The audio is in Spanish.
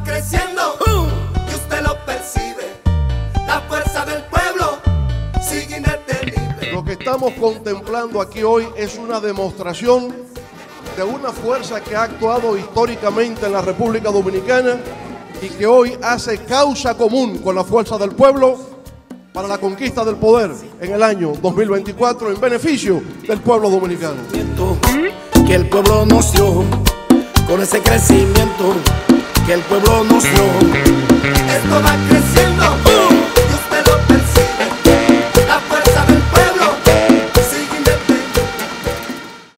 creciendo y usted lo percibe. La fuerza del pueblo sigue inetenible. Lo que estamos contemplando aquí hoy es una demostración de una fuerza que ha actuado históricamente en la República Dominicana y que hoy hace causa común con la fuerza del pueblo para la conquista del poder en el año 2024 en beneficio del pueblo dominicano. Que el pueblo nos dio con ese crecimiento que el pueblo nos dio, esto va creciendo.